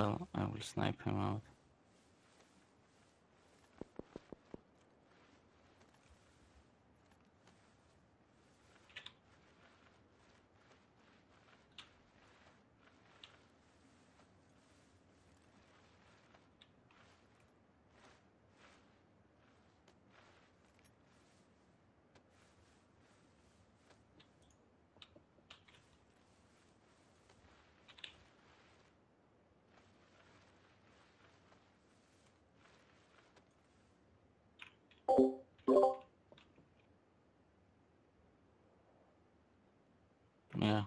Well, I will snipe him out. Yeah.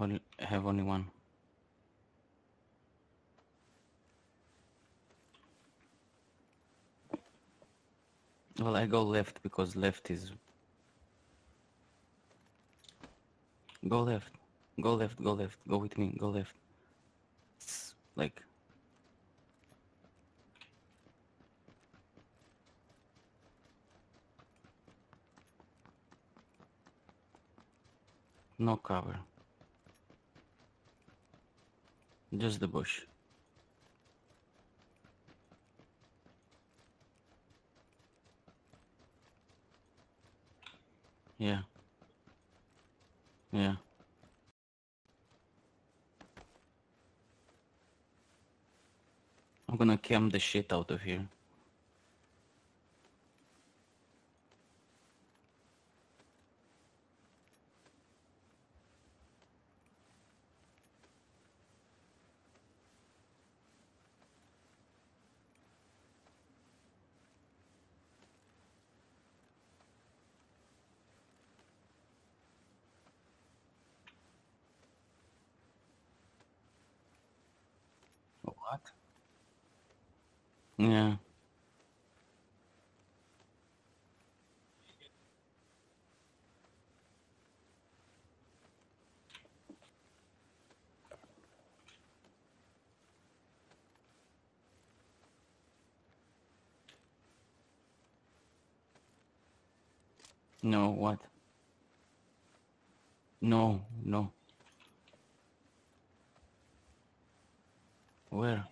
I have only one. Well, I go left because left is... Go left. Go left, go left. Go with me, go left. It's like... No cover. Just the bush. Yeah. Yeah. I'm gonna cam the shit out of here. Yeah. No, what? No, no. Where?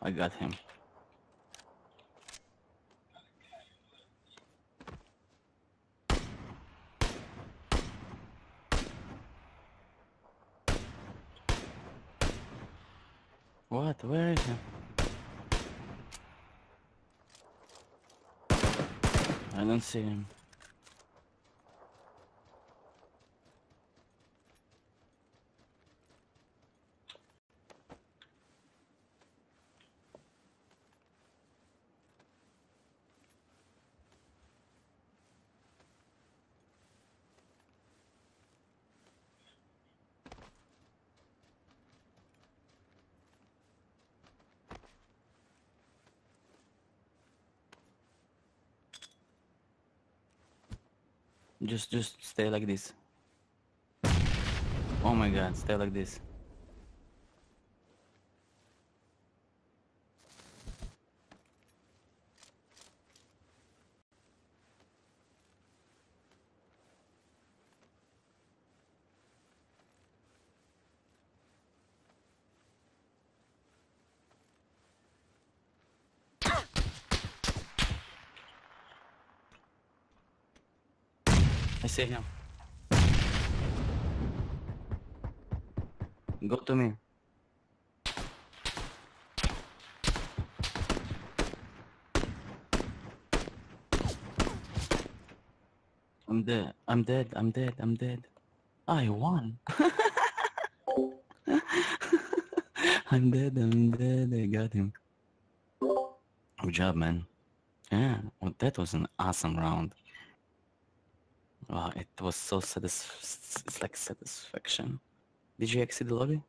I got him. What? Where is him? I don't see him. Just, just stay like this. Oh my god, stay like this. I see him. Go to me. I'm dead. I'm dead. I'm dead. I'm dead. I won. I'm dead. I'm dead. I got him. Good job, man. Yeah, well, that was an awesome round. Wow, it was so satis. It's like satisfaction. Did you exit the lobby?